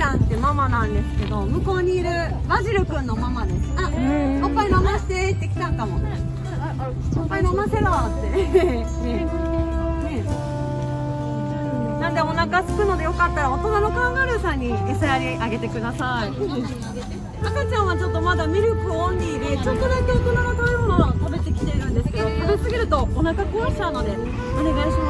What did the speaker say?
ちゃんってママなんですけど向こうにいるバジルくんのママです。あおっぱい飲ませてって来たんかも。おっぱい飲ませろって。ねねなんでお腹すくのでよかったら大人のカンガルーさんに餌やりあげてください。赤ちゃんはちょっとまだミルクオンリーでちょっとだけ大人の食べ物を食べてきているんですけど食べ過ぎるとお腹壊しちゃうのでお願いします。